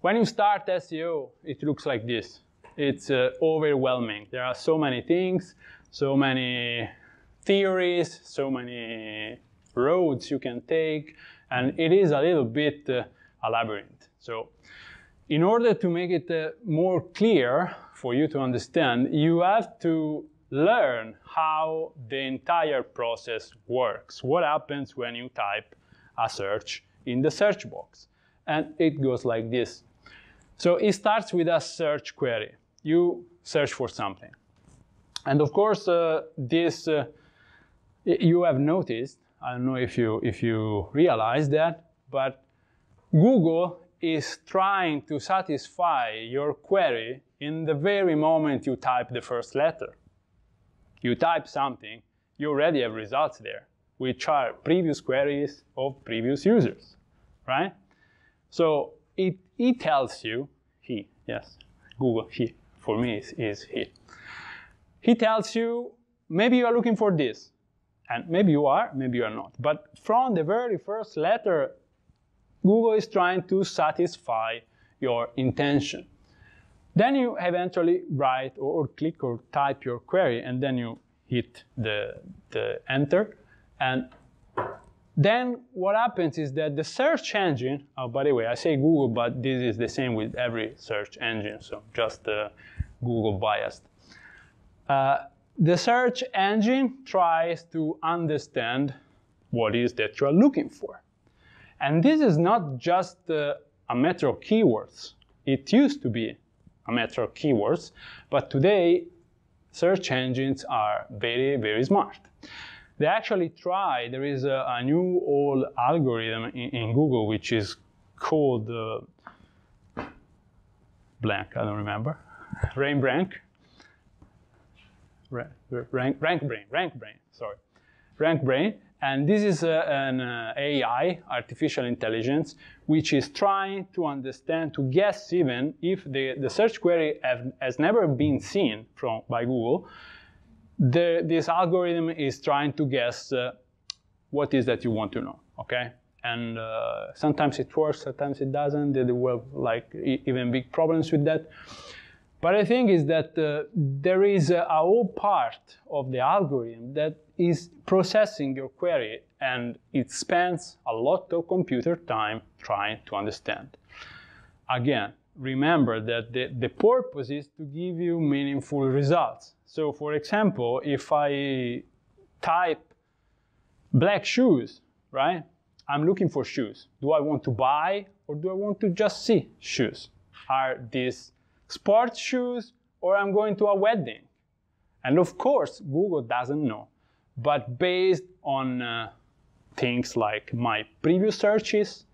when you start SEO, it looks like this. It's uh, overwhelming. There are so many things, so many theories, so many roads you can take, and it is a little bit uh, a labyrinth. So in order to make it uh, more clear for you to understand, you have to learn how the entire process works. What happens when you type a search in the search box? And it goes like this. So it starts with a search query. You search for something. And of course, uh, this uh, you have noticed, I don't know if you, if you realize that, but Google is trying to satisfy your query in the very moment you type the first letter. You type something, you already have results there, which are previous queries of previous users, right? So it, it tells you, he, yes, Google, he, for me is, is he. He tells you, maybe you are looking for this, and maybe you are, maybe you are not. But from the very first letter Google is trying to satisfy your intention. Then you eventually write or, or, click or type your query and then you hit the, the enter. And then what happens is that the search engine, oh, by the way, I say Google, but this is the same with every search engine, so just uh, Google biased. Uh, the search engine tries to understand what is that you are looking for. And this is not just uh, a matter of keywords. It used to be a matter of keywords, but today search engines are very, very smart. They actually try, there is a, a new old algorithm in, in, Google which is called uh, blank, I don't remember, RankBrain, rank, rank, rank brain, rank brain, sorry, RankBrain, and this is an uh, AI, artificial intelligence, which is trying to understand, to guess even if the, the search query have, has never been seen from, by Google, the, this algorithm is trying to guess uh, what is that you want to know, okay? And uh, sometimes it works, sometimes it doesn't. There were like even big problems with that. But I think is that uh, there is a, a whole part of the algorithm that is processing your query and it spends a lot of computer time trying to understand. Again, remember that the, the purpose is to give you meaningful results. So for example, if I type black shoes, right? I'm looking for shoes. Do I want to buy or do I want to just see shoes? Are these sports shoes or I'm going to a wedding? And of course, Google doesn't know but based on uh, things like my previous searches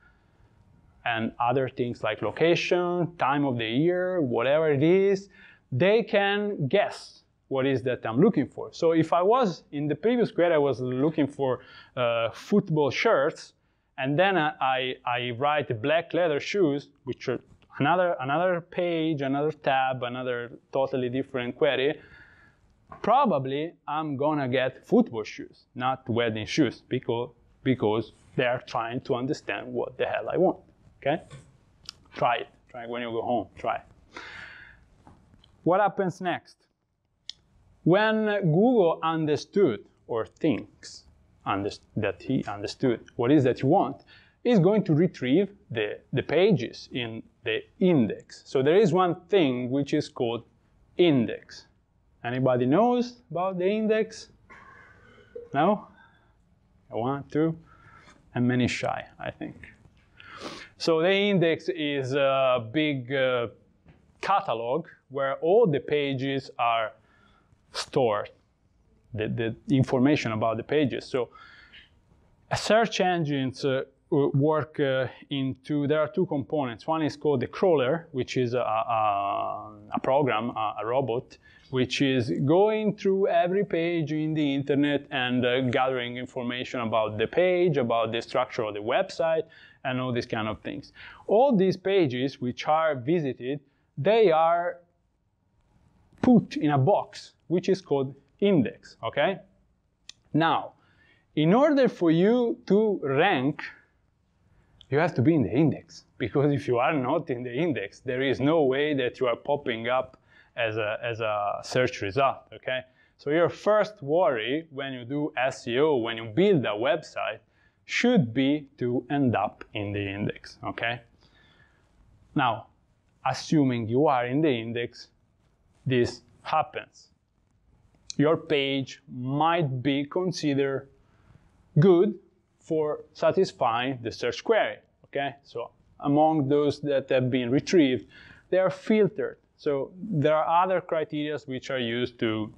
and other things like location, time of the year, whatever it is, they can guess what is that I'm looking for. So if I was in the previous query, I was looking for uh, football shirts, and then I, I write black leather shoes, which are another, another page, another tab, another totally different query, probably I'm gonna get football shoes, not wedding shoes, because, because they're trying to understand what the hell I want, okay? Try it, try it when you go home, try it. What happens next? When Google understood or thinks that he understood what is that you want, is going to retrieve the, the pages in the index. So there is one thing which is called index. Anybody knows about the index? No? One, two, and many shy, I think. So the index is a big uh, catalog where all the pages are stored, the, the information about the pages. So a search engines uh, work uh, into, there are two components. One is called the crawler, which is a, a, a program, a, a robot, which is going through every page in the internet and uh, gathering information about the page, about the structure of the website, and all these kind of things. All these pages which are visited, they are put in a box, which is called index, okay? Now, in order for you to rank you have to be in the index because if you are not in the index, there is no way that you are popping up as a, as a search result, okay? So your first worry when you do SEO, when you build a website, should be to end up in the index, okay? Now, assuming you are in the index, this happens. Your page might be considered good for satisfying the search query, okay? So among those that have been retrieved, they are filtered. So there are other criteria which are used to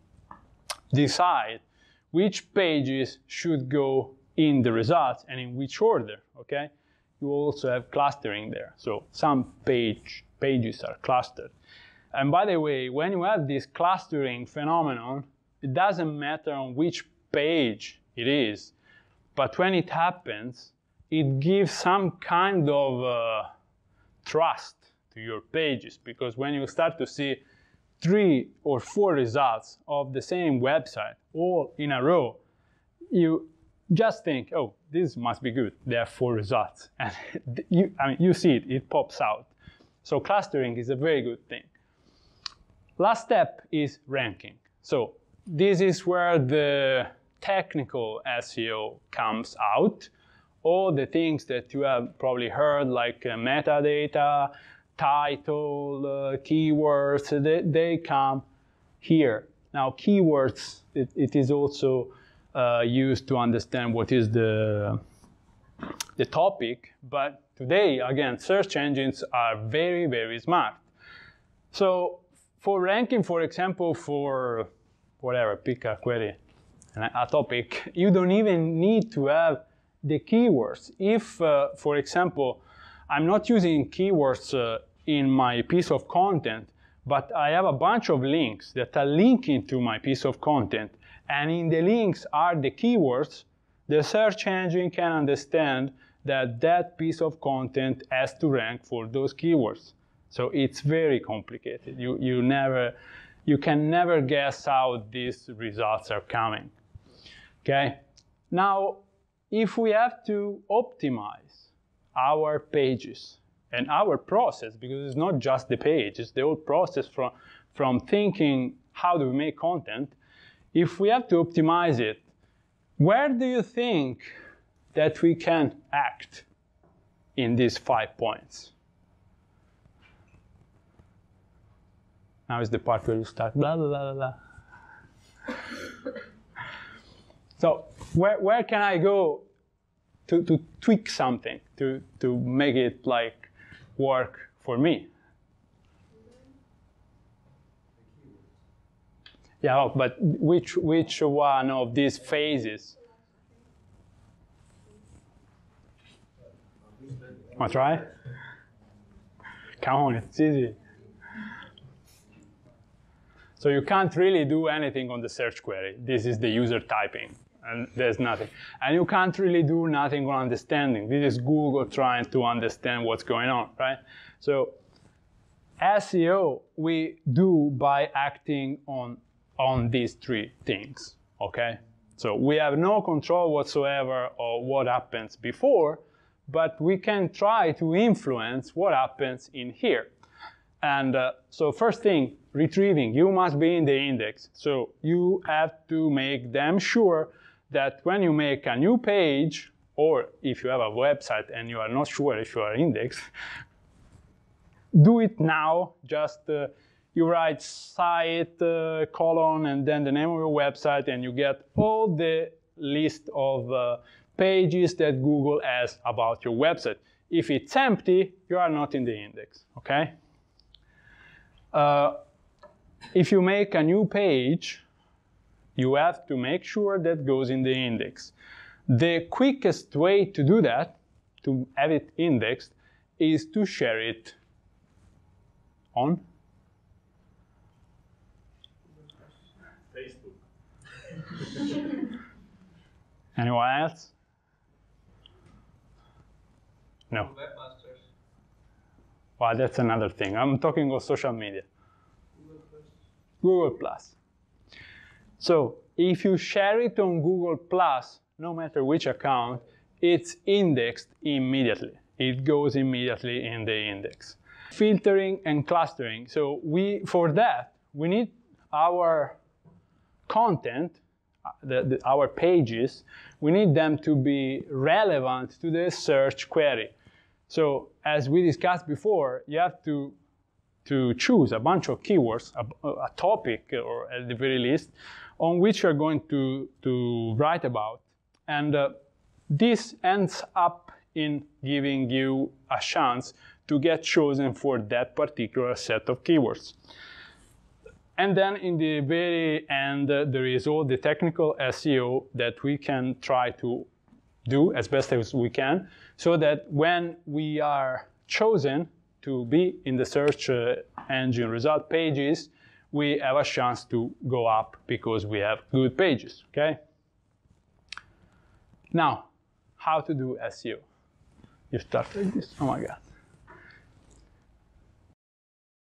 decide which pages should go in the results and in which order, okay? You also have clustering there. So some page pages are clustered. And by the way, when you have this clustering phenomenon, it doesn't matter on which page it is, but when it happens, it gives some kind of uh, trust to your pages because when you start to see three or four results of the same website all in a row, you just think, oh, this must be good. There are four results. And you, I mean, you see it, it pops out. So clustering is a very good thing. Last step is ranking. So this is where the technical SEO comes out. All the things that you have probably heard, like uh, metadata, title, uh, keywords, they, they, come here. Now, keywords, it, it is also uh, used to understand what is the, the topic, but today, again, search engines are very, very smart. So for ranking, for example, for whatever, pick a query, a topic, you don't even need to have the keywords. If, uh, for example, I'm not using keywords uh, in my piece of content, but I have a bunch of links that are linking to my piece of content, and in the links are the keywords, the search engine can understand that that piece of content has to rank for those keywords. So it's very complicated. You, you, never, you can never guess how these results are coming. Okay? Now, if we have to optimize our pages and our process, because it's not just the page, it's the whole process from, from thinking how do we make content, if we have to optimize it, where do you think that we can act in these five points? Now is the part where you start blah, blah, blah, blah. So where, where can I go to, to tweak something, to, to make it like work for me? Yeah, oh, but which, which one of these phases? Want to try? Come on, it's easy. So you can't really do anything on the search query. This is the user typing, and there's nothing. And you can't really do nothing on understanding. This is Google trying to understand what's going on, right? So SEO we do by acting on, on these three things, okay? So we have no control whatsoever of what happens before, but we can try to influence what happens in here. And uh, so first thing, retrieving, you must be in the index. So you have to make them sure that when you make a new page, or if you have a website and you are not sure if you are indexed, do it now. Just uh, you write site uh, colon and then the name of your website, and you get all the list of uh, pages that Google has about your website. If it's empty, you are not in the index, okay? Uh, if you make a new page, you have to make sure that goes in the index. The quickest way to do that, to have it indexed, is to share it on Facebook. Anyone else? No. Well, that's another thing. I'm talking of social media. Google Plus. So if you share it on Google Plus, no matter which account, it's indexed immediately. it goes immediately in the index. Filtering and clustering. So we, for that, we need our content, uh, the, the, our pages, we need them to be relevant to the search query. So as we discussed before, you have to, to choose a bunch of keywords, a, a topic, or at the very least, on which you're going to, to write about. And uh, this ends up in giving you a chance to get chosen for that particular set of keywords. And then in the very end, uh, there is all the technical SEO that we can try to do as best as we can so that when we are chosen to be in the search uh, engine result pages, we have a chance to go up because we have good pages, okay? Now, how to do SEO? You start like this, oh my God.